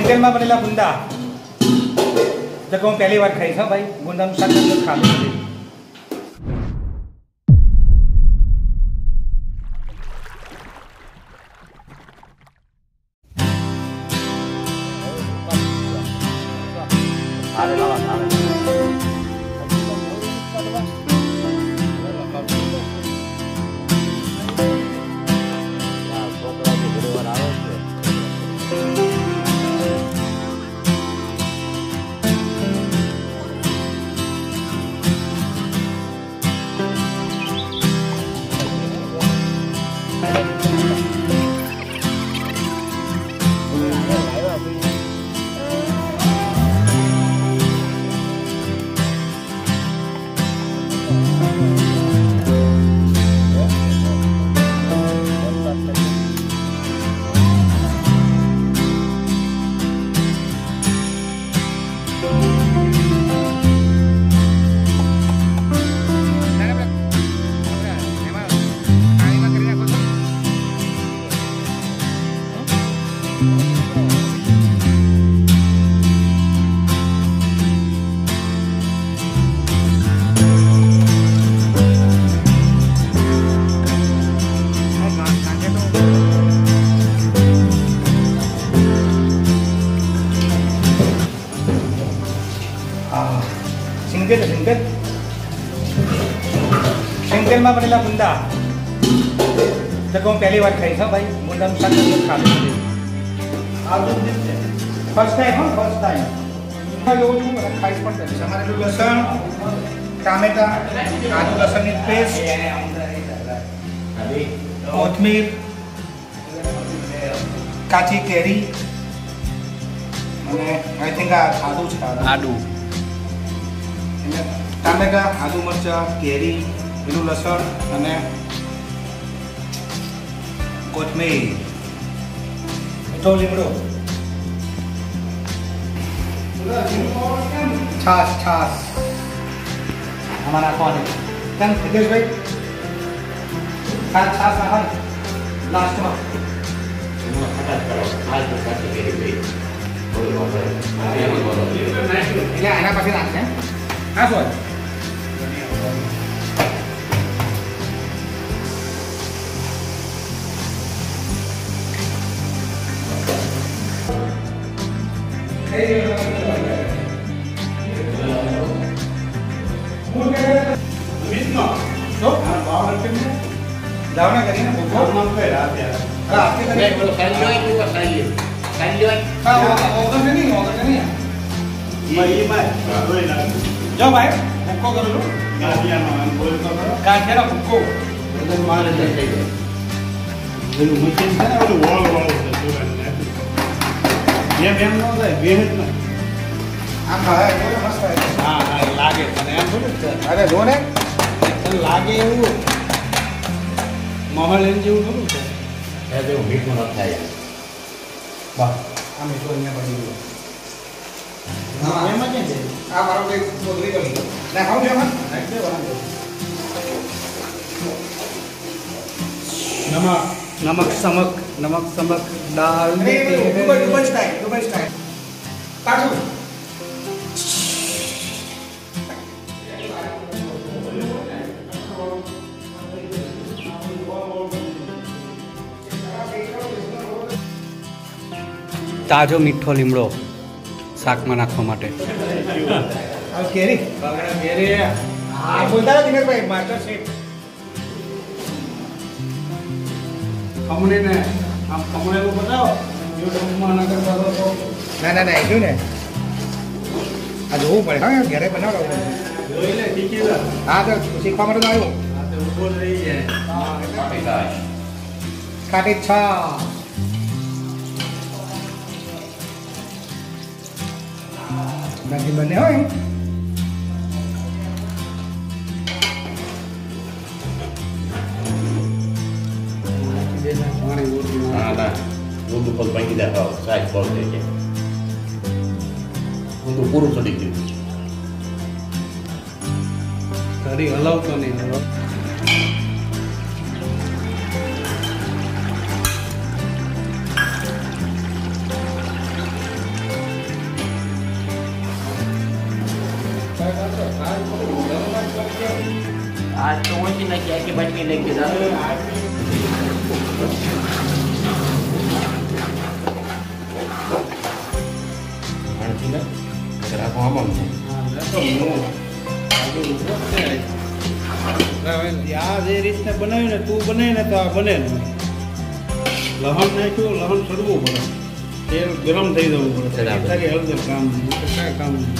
શેંગટેલમાં બનેલા ગુંદા. તો હું પહેલી વાર ખાઈશ હા ભાઈ. ગુંદાનું શાક ખાધું નથી શેંગટેલમાં બનેલા ગુંદા તો હું પહેલી વાર ખાઈશ હા ભાઈ. ગુંદાનું શાક ખાધું ફર્સ્ટ ટાઈમ હા ફર્સ્ટ ટાઈમ જોઉં છું ખાઈશ પણ કરીશ અમારે લસણ ટામેટા આદુ લસણની પેસ્ટ કોથમીર કાચી કેરી અને આઈ થિંક આ આદુ છે આદુ. ટામેટા આદુ મરચાં કેરી લીલું લસણ અને કોથમીર. મીઠો લીમડો. છાશ છાશ. આમાં નાખવાની. કેમ છાશ છાશ નાખવાની? લાસ્ટમાં. એના પછી નાખશે હા શું દાવના કરીને ભૂખો હા આપકે કરીએ હા ઓગણ છે નહીં ઓગણ છે નહીં જો ભાઈ ભૂક્કો કરેલું ગાંઠિયાનો ભૂક્કો આ ખાય એમ મસ્ત થાય. લાગે અને એમ થોડું જ અરે જો ને. લાગે એવું મહલ એમ જેવું થોડું છે. વાહ. આ મીઠું અહીંયા પડી ગયું. હા એમાં છે? આ મારો કંઈક બોતરી પડી ના ખાવું છે એમાં? નમક નમક સમક નમક સમક દાળ દુબઈ દુબઈ સ્ટાઈલ દુબઈ સ્ટાઈલ કાઢું. તાજો મીઠો લીમડો શાકમાં નાખવા માટે. કેરી? કેરી. આ બોલતા દિનેશભાઈ માસ્ટર શેફ ખમણી ને આમ ખમણેલું બતાવો યુટ્યુબમાં નગર કરો તો. ના ના ના એ ને? આ જોવું પડે. હા ઘરે બનાવડાવવું જોઈ લે શીખી લે. હા તો શીખવા માટે તો આવ્યું. તો રહી જાય. છા. નથી બને હોય. Ai, o outro não. Ah, lá. Um do quando vai que derrota. Sai, fora daqui. Um do puro só de તારી હલાવતો નહીં હલાવ आज तो वही ना क्या के बट के लेके जा આમાં છે આ જે રીતના બનાવ્યું ને તું બને ને તો આ બને લહણ નાખ્યું લહણ સડવું પડે. તેલ ગરમ થઈ જવું પડે. તારી હળદર કામ કાંઈ કામ નહીં.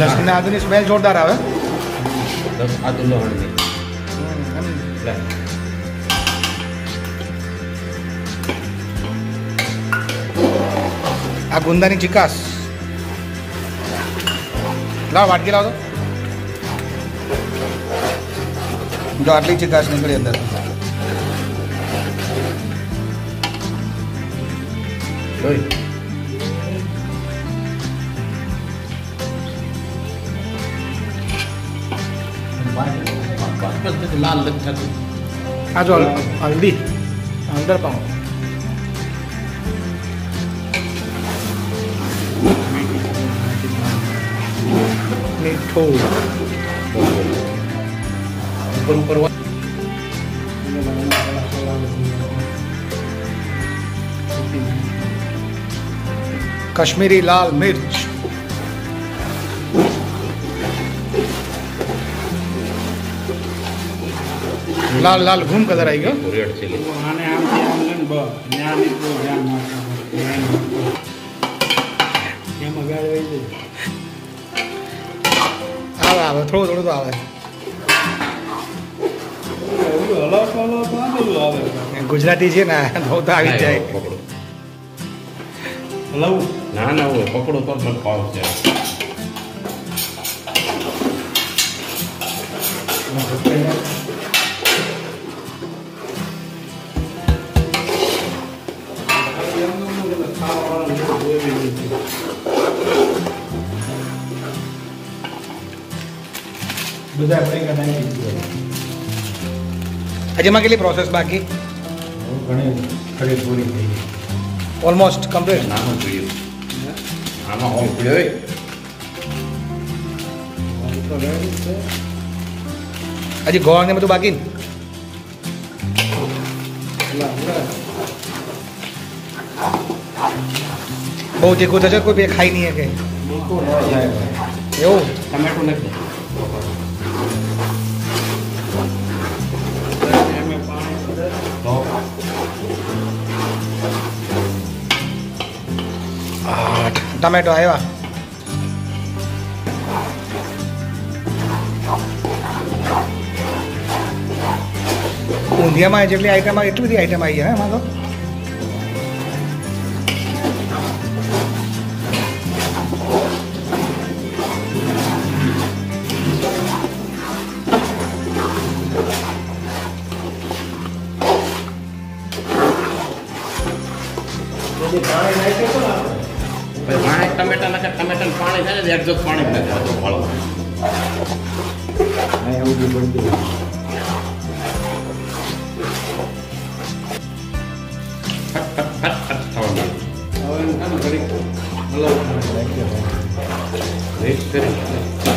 લસણ આદુની સ્મેલ જોરદાર આવે. દસ આદુ લહણ દે લે આ ગુંદાની ચિકાસ લાવ વાટકી લાવ તો જો આટલી ચિકાસ નીકળી અંદર જોઈ મીઠું ઉપર ઉપર હોય. કશ્મીરી લાલ મિર્ચ લાલ લાલ ઘૂમ કલર આવી ગયો રેડ ચીલી આને આમથી આમ લઈને બસ ત્યાં નીકળો ધ્યાન નાખવાનું ધ્યાન નાખવાનું. એમાં ગાળ વહી જાય આવે આવે થોડું થોડું તો આવે એવું હલાવતો હલાવતો આ બધું આવે ગુજરાતી છે ને બહુ તો આવી જ જાય પકડો હલાવું ના ના હોય પકડો તો જ મને ભાવ છે બધા આપણે નાખી દીધું હજી કેટલી પ્રોસેસ બાકી? ઘણી ખડી પૂરી થઈ ગઈ. ઓલમોસ્ટ કમ્પ્લીટ નાનું પીળ્યું આમાં હોમ છે. હજી ગોળ ને બધું બાકી ને? બહુ તીખું થશે કોઈ બે ખાઈ નહીં શકે? જાય એવું? ટમેટું નથી. ટમેટો આવ્યા. ઊંધિયામાં જેટલી આઈટમ આવી એટલી બધી આઈટમ આવી છે એમાં તો. પાણી થાય ને એક્ઝોસ્ટ પાણી જ નથી આવતું વાળવા એવું બનતું હવે ઘડીક હલાવવાનું કરી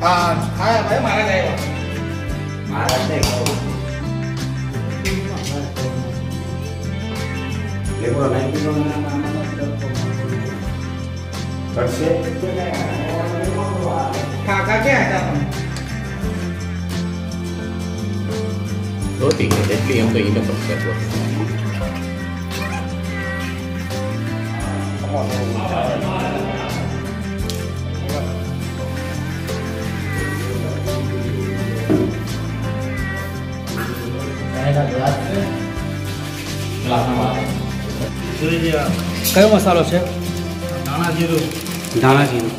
હા હા ભાઈ મારા જ આવ્યા કાકા ક્યાં હતા તમે રોટી છે એટલી એમ તો એને પણ કરવો કયો મસાલો છે? ધાણા જીરું. ધાણા જીરું.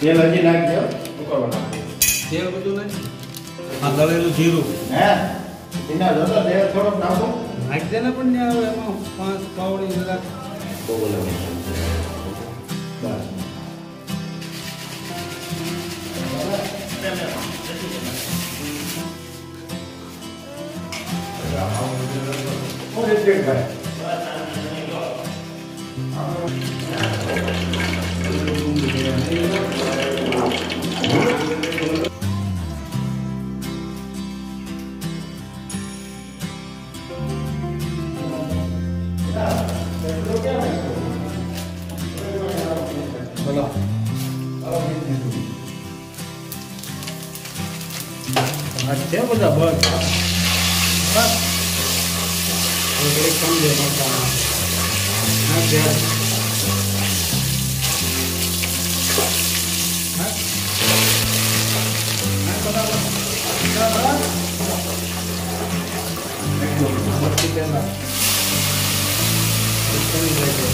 તેલ હજી નાખજો. તેલ બધું નથી આ દળેલું જીરું. હે? એના જોતો તેલ થોડોક નાખો. નાખી દે ને પણ ત્યાં આવે એમાં પાંચ પાવડી કલાક બહુ. બસ. હું રિપીટ ભાઈ બોલો આ છે બધા બસ બસ હવે એક સમજે મસાલા નાખ દે હા? નાખ બરાબર. બરાબર? એકદમ મસ્તી પહેલા. કરી દેજો.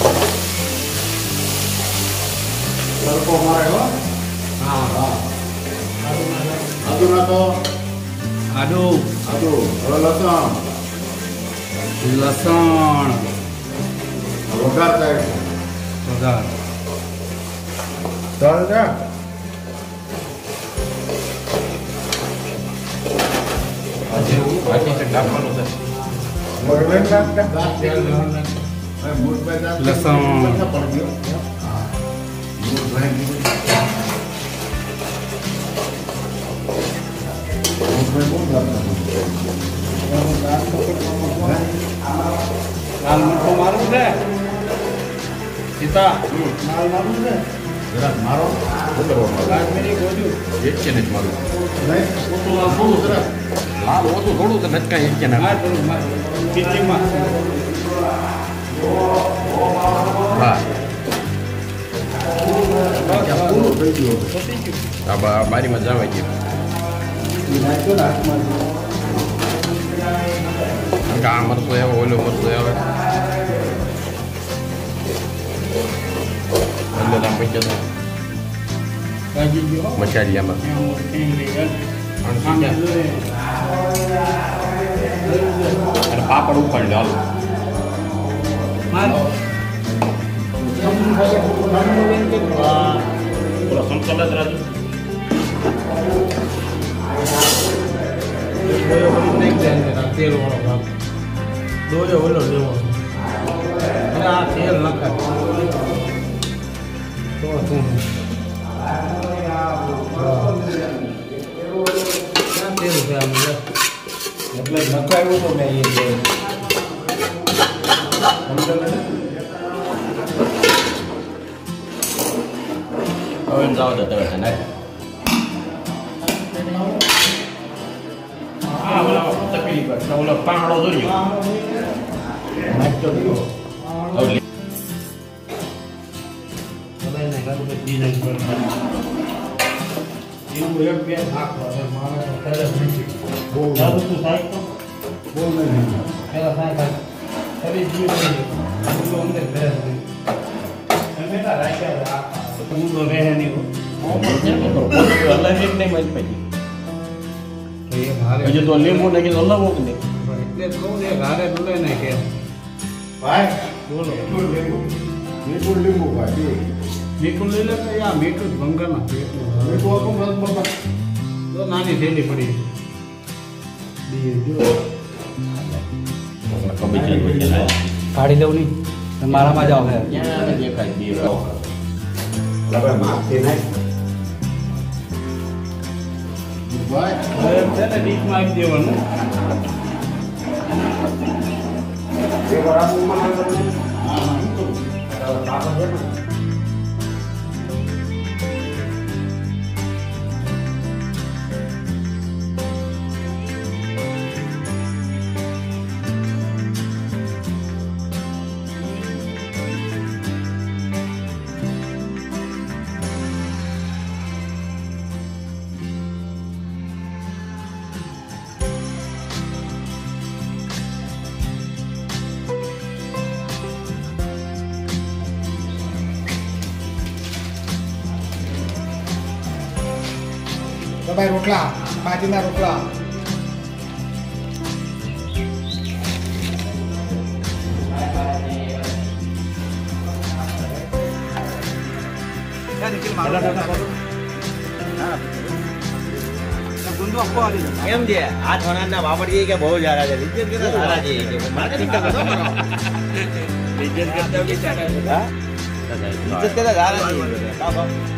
તડકો મારે હો હા હા લસણ લસણ વઘાર થાય વઘાર તળ છે હજી બાકી છે કાપવાનું છે. વઘાર નાખતા તેલ લસણ હવે મૂળ પેદા લસણ. બધા પડી ગયો મૂળ ભાઈ મૂળ ભાઈ મૂળ નાખતા. લાલ મરચું મારું છે. સીતા. લાલ મારું છે? જરાક મારો. કાશ્મીરી ગોજુ એક છે ને જ મારું. ઓછું લાલ થોડું જરાક. લાલ ઓછું થોડું તો નથી કાંઈ એક છે ને. હા. થોડું બારીમાં જવા ગયું નાખ્યો ને હાથમાં કારણ કે આ મરચું આવે ઓલો મરચું આવે એટલે આમ પૈસા તો ભાજી ગયો મસાલી આમાં ત્યાં હું ઠેંગ લઈ ગયો. અને પાપડ ઉપાડ લો હાલો જ રાજુ વાળો ભાગ ડોયો ઓલો લેવો અને આ તેલ નખાય તો શું ક્યાં તેલ છે આમ લે? એટલે નખાયું તો મેં એ જે સમજો ને? હવે જાવ દે તમે ઓલા તપેલી પર ઓલો પાંગડો દોર્યો નાખતો દીધો. હવે લે. બધાયને ઘર બધી નાખી પડે. એવું હજી તો લીંબુ નાખી તો હલાવો કે નહીં? એટલે કહું ને, હારે ડૂલે ને કે. ભાઈ બોલો. મીઠું લીંબુ. ભાઈ મીઠું લઈ લે તો આ મીઠું પેટનું. મીઠું આખું મત બાપા તો નાની થેલી પડી. કાઢી લઉં નહીં. મારામાં જાઓ ક્યાં દેખાય બે ભાવ. આપણે માથે નાખ ભાઈ હવે છે ને ડીશમાં આપી દેવાનું એક વાર આવું ભાઈ રોટલા બાજરીના રોટલા કેમ છે આ થોનાના વાપરીએ કે બહુ સારા છે. છે. કે સારા છે હા? કરતા સારા છે.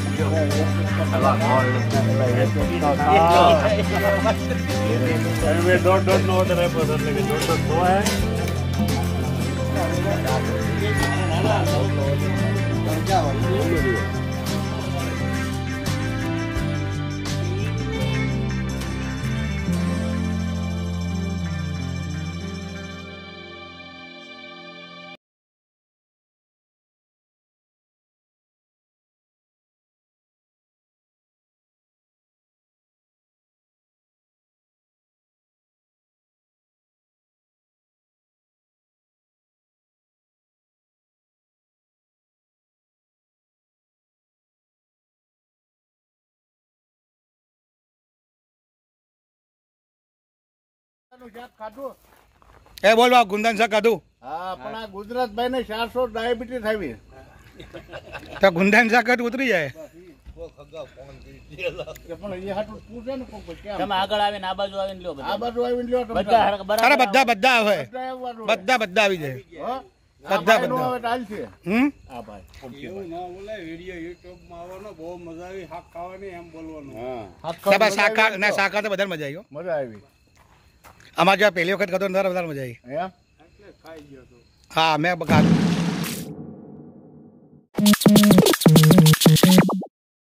બાપ આપો ના રંગોથી ચોકડી નિકાલાલ બોલ લાવ્યો હાલો હાલો બે આપો હલાય નતો આ પેપરના બે બે પીસ એ બોલ બાપ ગુંદન શાક ખાધું? હા પણ આ ગુજરાતભાઈ ને ચારસો ડાયાબિટીસ આવી. તો ગુંદન શાક જ ઉતરી જાય. કે પણ એ હાટું પૂછે ને કોક કેમ તમે આગળ આવીને આ બાજુ આવીને લ્યો આ બાજુ આવીને લ્યો તમે બધા હરખ બરાબર અરે બધા બધા આવે. બધા બધા બધા આવી જાય. બધા, આ ભાઈ નો બધા. હવે ચાલ છે. હમ? આ ભાઈ. એવું ના બોલાય વીડિયો યુટ્યુબમાં આવવાનો બહુ મજા આવી. શાક ખાવાની એમ બોલવાનું. હા. સાહેબ ના શાકા તો બધા મજા આવી મજા આવી. આમાં જો પહેલી વખત ખાધો વધારે વધારે મજા આવી. હા મેં ખાધું.